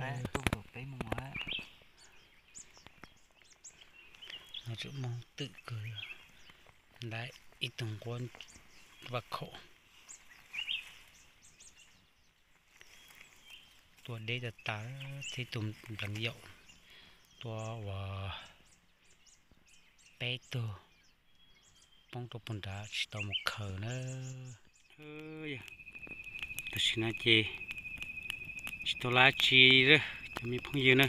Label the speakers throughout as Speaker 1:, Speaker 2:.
Speaker 1: đấy tung được cái mùa ấy
Speaker 2: nó chữ mong tự cười. Đấy ít từng quân và khổ. Tua đây là tá thì tụm lần dậu. Tua và bé tua bông tua bún đá chỉ tao một khờ nữa ơi tôi xin nói chi chỉ chi đó cho mình phong gì nữa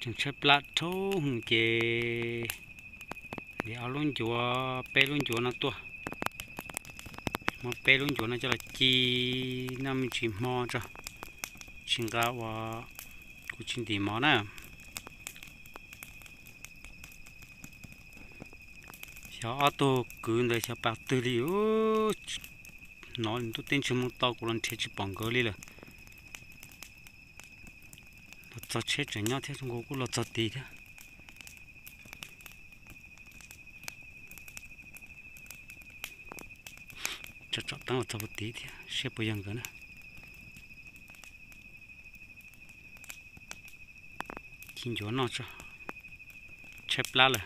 Speaker 2: chẳng chấp thô hùng áo luôn chúa bé luôn chúa nó tua mà bé luôn chúa nó cho là chi năm chỉ mò cho chính cả và cũng chỉ đi mò nè sao ô tô cứ nơi sao bạc tư liu, nó tôi tên chúng mình tao làm chỉ bằng cái là cho chết rồi nhau thế chúng cũng là cho tí thế cho cho tăng vào cho một tí thế xếp bây giờ cái nữa chín chỗ nó cho chép lá rồi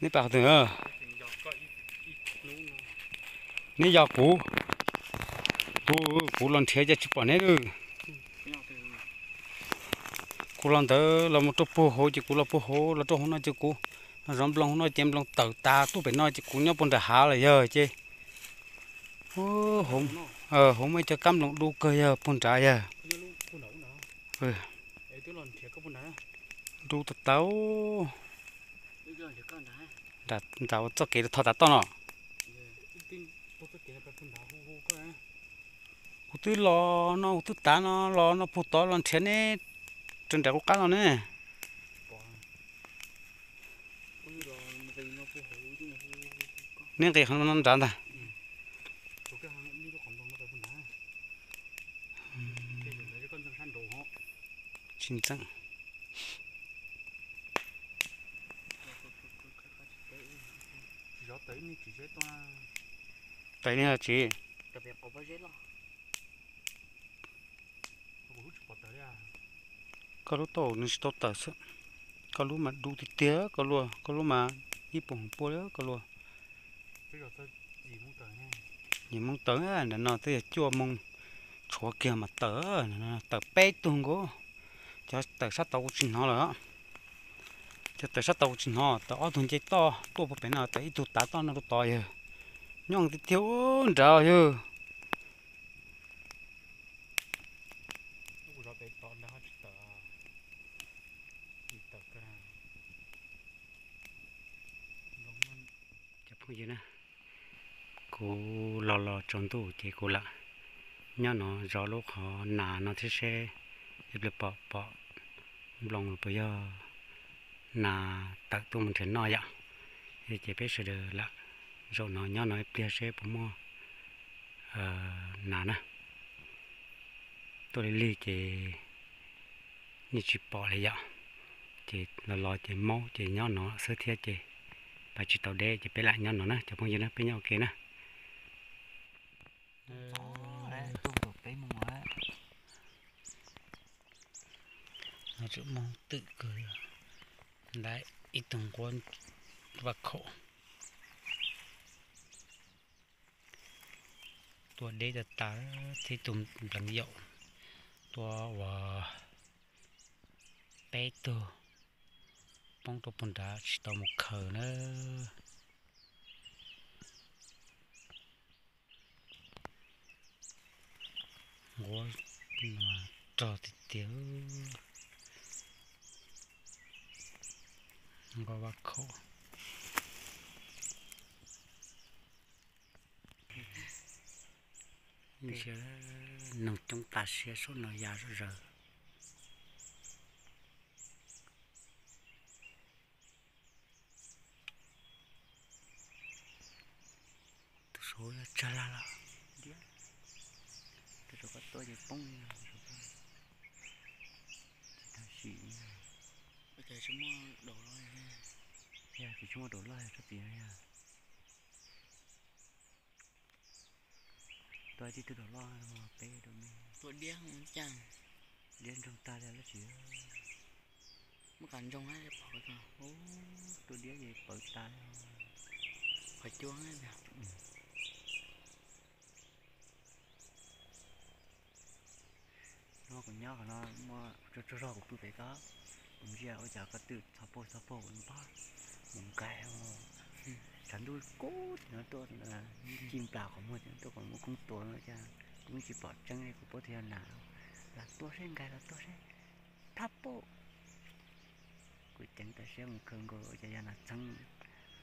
Speaker 2: nè bảo từ nè giờ cũ cũ thế cho chụp ảnh này cô lần đó là một chút phù hộ chỉ cô là phù hộ là chỗ hôm nay chỉ cô nó rong lòng nó chém lòng tờ ta tôi phải nói chỉ cô nhớ bọn đã há là giờ chứ ô hôm ờ hôm ấy cho cắm lòng đu cơ giờ bọn trái giờ ừ đu tờ táo đặt tao cho cái thọ đặt to nó tôi lo nó tôi tư tá nó, lo nó phụ to lo thế này trên đại cá nó nè. Nên cái không nó đàn ta chính xác tại này là chị. có lúc tổ nên tổ tờ sự có lúc mà đu thì tía, có luôn có lúc mà ít bụng bố đó có luôn nhìn mong tớ à nó tới chua mong chua kia mà tớ tớ bé tung cô cho tớ sát tàu chính nó rồi cho tớ sát tàu chính nó, tớ ở thùng chơi to to bộ bên nào tớ ít tụt tá to, nó to rồi nhong thì thiếu trời ơi bây giờ nữa. cô lò lò trốn tủ thì cô lạ nhớ nó rõ lúc họ nà nó thế xe đi được bỏ bỏ lòng bây giờ nà tạc tụ mình thấy nói ạ. thì chỉ biết sửa được lạ rồi nó nhớ nó bia xe bỏ mò nà nè tôi đi thì như chỉ bỏ lại vậy thì là lò thì máu thì nhớ nó sơ thiết thì và chỉ tàu đê chỉ bé lại nhau nó nè cho phong gì nó bé nhau kia nè. Nó chỗ mong tự cười lại ít từng quân và khổ. Tuần đây là tá thì tùng làm dậu. tua và bé tua bông tua bún đá chỉ tao một khờ nữa ngồi mà trò thì tiếng ngồi bác khổ giờ nằm trong ta xe số nó già rồi rồi số là cha la la
Speaker 1: từ rồi có tôi thì bông ta xỉ bây giờ chúng nó đổ rồi
Speaker 2: ya thì chúng đổ lại cho tiền ya
Speaker 1: ตัวที่ตัวรอมาเป้ตั
Speaker 3: như sẽ nằm trong ta sẽ số
Speaker 1: nó già rồi rồi số là chả la la tôi có tôi để bông chỉ bây giờ chúng
Speaker 3: mua đổ lại ha, à, thì chúng mua đổ lại cho tiền ha tôi đi tôi lo mà
Speaker 1: pe đồ mẹ tôi điên không chẳng điên trong ta là chỉ mà cần trong hai bỏ rồi
Speaker 3: ô tôi điên gì bỏ ta phải chuông ấy nè
Speaker 1: nó còn nhỏ nó mà cho cho ra của tôi phải có mình ra ở chợ có từ tháp bò tháp bò mình bắt cái chẳng đuôi cốt nó tôi là chim đào của tôi còn một con ตัว nữa cha cũng chỉ bỏ chân này của bố theo nào là tôi sẽ cái là tôi sẽ thắp bộ. Của chẳng ta của cha là chân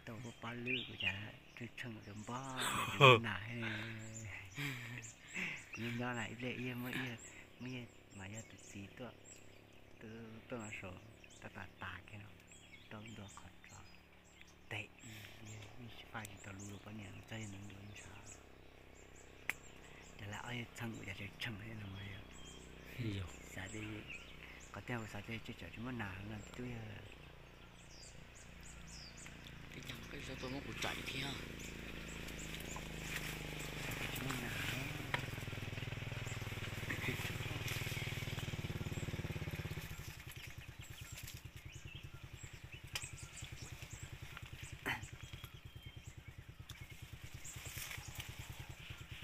Speaker 1: tôi có ba lư của cha trên chân của ba để nãy nhưng đó lại lệ yên mới yên mới mà giờ tự xí tôi từ tôi là số ta ta ta cái nó được khỏi cho tệ 빠지 더 루루 번이 안 짜이는 sao? 인사 là ai thằng bây giờ chẳng hay nào mày
Speaker 2: hiểu
Speaker 1: giờ đi có theo giờ đi chứ chở chúng mất nào là tôi
Speaker 3: cái chẳng cái sao tôi muốn cũng chạy kia
Speaker 1: chúng mất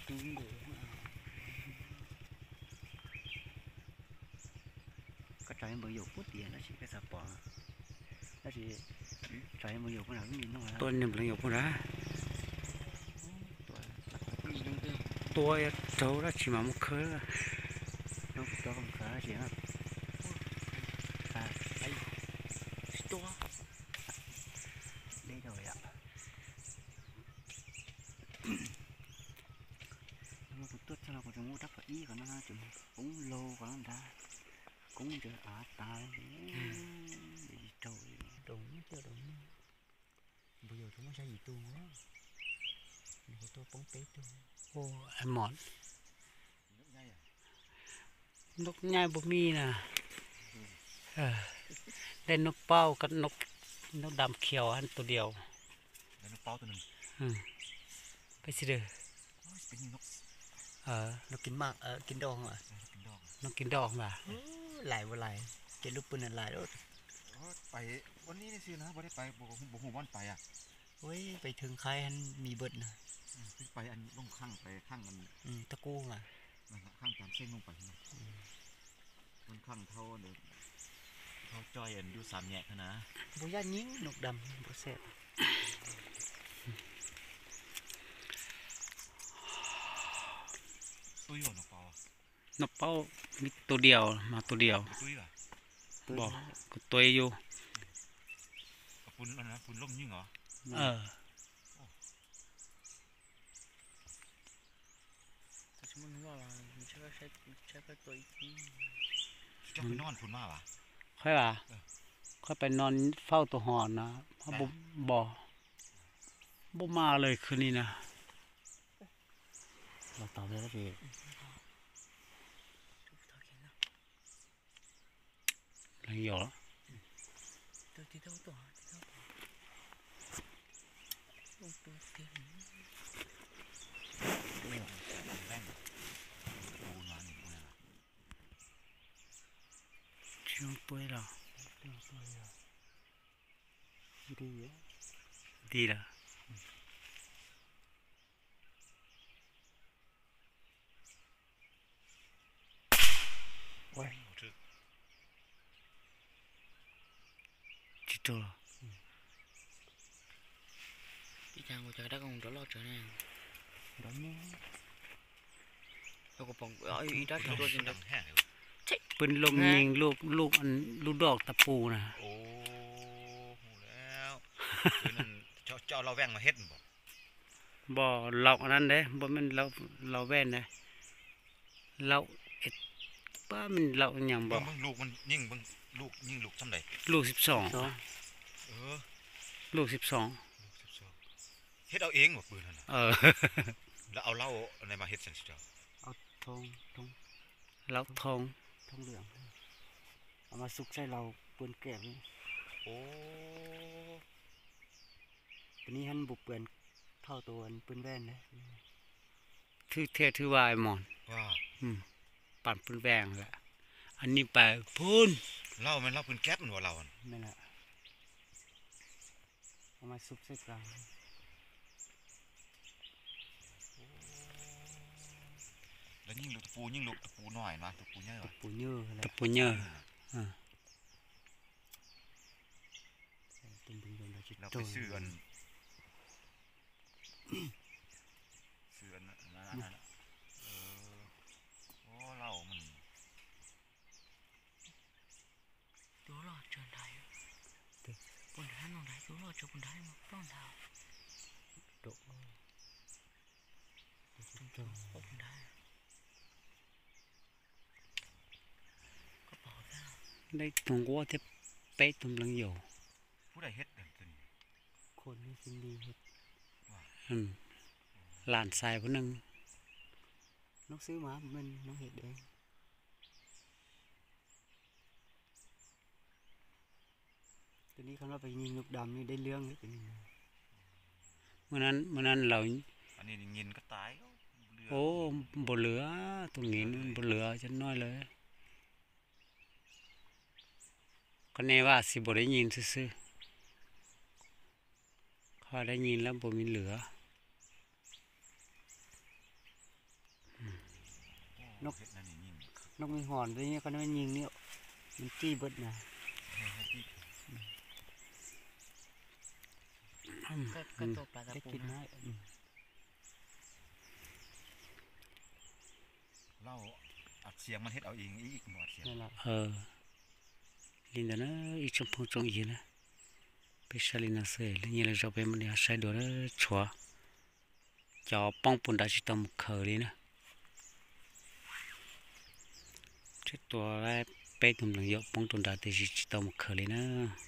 Speaker 3: xuống đủ
Speaker 1: cái trái mới dục bút tiền nó chỉ cái sạp bỏ, nó chỉ trái mới dục nó là cái
Speaker 3: nhìn
Speaker 2: nó là tôi nhầm là dục nó tôi trâu đó chỉ mà một khớ.
Speaker 1: Nó cho không khá chỉ là con cũng chưa ở tại bị trôi
Speaker 3: đúng chưa đúng. Bây giờ chúng nó sai gì tu nữa để tôi bóng tế tu
Speaker 2: ô em mòn nóc nhai bố mi nè. Ờ, đây nóc bao cắt nóc nóc đam kiều ăn tổ điều. Đây nóc bao tổ nừng ừ. Cái gì đây? Ờ nó kín mạng ờ kín đồ không ạ? Ừ. มันกินด
Speaker 4: อกมาหลายวัน
Speaker 3: หลย
Speaker 4: เจ็ดลูก
Speaker 2: ปืนหลา
Speaker 4: ยรถไปวันนี้นี่สินะบ่ได้ไปบ่บ่หูวันไปอะ
Speaker 3: เฮ้ยไปถึงใคร
Speaker 4: อันมีเบิร์ดนะไปอันลงข้างไปข้างมัน
Speaker 3: ตะ
Speaker 4: กู้มาข้างตามเส้นลงไปนะมันข้างเท่าเดี๋ยวเขาจอยอันดูสามแยกนะ
Speaker 3: บุญญาญิ้งนกดำบุเสบ
Speaker 4: ตุ้ยหนกเปล่า
Speaker 2: นกเป้ามีตัวเดียวมาตัวเดียว
Speaker 4: ตุ้ยอะ
Speaker 2: บอกก็ตัวอยู่
Speaker 4: กับปุนอันนั้นปุนล่มยิ่งเหรอ
Speaker 2: เออ
Speaker 3: chúng mình nói là chắc là sẽ chắc là tôi
Speaker 4: เจ้าไปนอนปุนมาว่ะ
Speaker 2: ค่อยว่าค่อยไปนอนเฝ้าตัวหอนนะเพราะบ่บ่บ่มาเลยคืนนี้นะ
Speaker 1: เราตอบได้แล้วพี่
Speaker 2: Thằng nhỏ lắm
Speaker 3: Tôi thì Chưa bơi đâu
Speaker 1: Đi á.
Speaker 2: Đi đâu Quay. ว
Speaker 4: โอ้ถึก
Speaker 2: จิตตัว
Speaker 3: đi chàng của trời đất không trở lo trở này
Speaker 1: đó nhé
Speaker 3: tôi có phòng ở ý đất của tôi
Speaker 4: เสีย
Speaker 3: trên
Speaker 4: งดั
Speaker 3: đất
Speaker 4: งแห้งเลย
Speaker 2: ปืนลมยิงลูกลูกอันลูกดอกตะปูนะ
Speaker 4: โอ้หูแล้วคือนั่นเจ้าเจ้าเราแว่งมาเฮ็ดบ่
Speaker 2: บ่เราอันนั้นเด้บ่แม่นเราเราแว่นเด้เราเอ็ด ป้ามันเราอหย่างบ่
Speaker 4: เบิ่งเบิ่งลูกมันยิงเบิ่งลูกยิงลูกซำใด
Speaker 2: ลูกสิบสอง
Speaker 1: đó
Speaker 4: เออ
Speaker 2: ลูกสิบสอง
Speaker 4: ลูก12เฮ็ดเอาเองบ่ปืนนั่นน่ะ
Speaker 2: เออ
Speaker 4: แล้วเอาเหล้าอะไรมาเฮ็ดซั่นสิเจ้า
Speaker 1: thôn thôn
Speaker 2: เราทอง
Speaker 1: thông lượng à mà sục say lầu bươn kẹp đi
Speaker 4: โอ้
Speaker 1: ตัวนี้ฮันบุกเปื่อนเท่าตัวอันปืนแว่นนะ
Speaker 2: thư theo thư vài mòn
Speaker 4: ว่า
Speaker 2: ปั่นปืนแวงแหละอันนี้ไปพูน
Speaker 4: เล่ามันเล่าเป็นแก๊ปมันว่าเราอะ
Speaker 2: ไม่ละเอามาซุปใส่กลาง
Speaker 4: แล้วยิ่งลูกตะปูยิ่งลูกตะปูน้อยมาตะปูใหญ่
Speaker 1: ตะ
Speaker 4: ว่ะ
Speaker 1: ปูเยอะอะไร
Speaker 2: ตะปูเยอะ
Speaker 1: ตุ่มบึงยมเราจะ
Speaker 4: เรา
Speaker 1: โต
Speaker 4: ไปซื้ออัน น้อ
Speaker 1: งได้ตัวรอดจนบนท้ายมาป้อนดาวโดดตุ่มตุ่มบนได้กระเป๋าแก้ว
Speaker 2: ได้ตรงกัวที่เป๊ะตรงหลังอยู่
Speaker 4: ผู้ใดเฮ็ดเด่นตัวนี้
Speaker 1: คนนี่สิ่งดีเฮ็ด
Speaker 2: อืมหลานชายคนหนึ่ง
Speaker 1: น้องซื้อมามันน้องเฮ็ดเองตัว นี้เขาเราไปยิงนกดำนี่ได้เรื่องเลยตัวนี้
Speaker 2: เมื่อนั้นเมื่อนั้นเรา
Speaker 4: อันนี้ยินก็ตายเรือ
Speaker 2: โอ้บ่เหลือตรงนี้นี่บ่เหลือจะน้อยเลยก็แน่ว่าสิบ่ได้ยินซื่อๆเขาได้ยินแล้วบ่มีเหลือ
Speaker 4: นกเฮ็ดนั่นนี่ยิง
Speaker 1: นกมีหอนตัวนี้เขาไม่ยิงนี่มันจี้เบิดนะ ก็ก็ตัวปลาตะปูนะ
Speaker 4: เหล่าอัดเสียงมันเฮ็ดเอาเองอีกหมดเสียง
Speaker 1: นั่นแหละ
Speaker 2: ờ linh đó nó ít trong phong trong gì nữa bây giờ linh nó sẽ linh như là cho bé mình sai đồ nó chua cho bông bùn đã chỉ tầm khờ đi nữa chết tua lại bé tụm lần dọc bông tụm đã thì chỉ tầm khờ đi nữa
Speaker 4: ฮอนมันเรียกยิงแล้วเนาะยิง